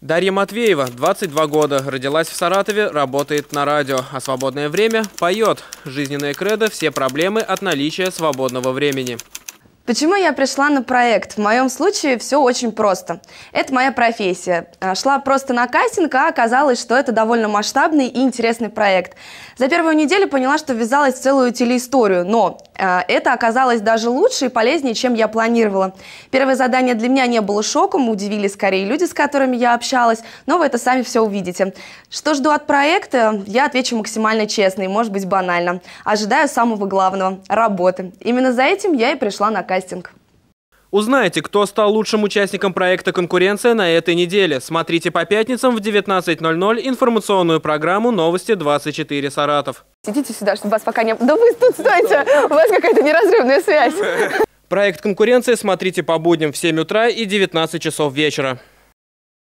Дарья Матвеева, 22 года, родилась в Саратове, работает на радио, а свободное время поет. Жизненная кредо – все проблемы от наличия свободного времени. Почему я пришла на проект? В моем случае все очень просто. Это моя профессия. А, шла просто на кастинг, а оказалось, что это довольно масштабный и интересный проект. За первую неделю поняла, что ввязалась в целую телеисторию, но э, это оказалось даже лучше и полезнее, чем я планировала. Первое задание для меня не было шоком, удивили скорее люди, с которыми я общалась, но вы это сами все увидите. Что жду от проекта, я отвечу максимально честно и, может быть, банально. Ожидаю самого главного – работы. Именно за этим я и пришла на кастинг. Узнаете, кто стал лучшим участником проекта «Конкуренция» на этой неделе. Смотрите по пятницам в 19.00 информационную программу «Новости 24 Саратов». Идите сюда, чтобы вас пока не... Да вы тут стойте! У вас какая-то неразрывная связь. Проект «Конкуренция» смотрите по будням в 7 утра и 19 часов вечера.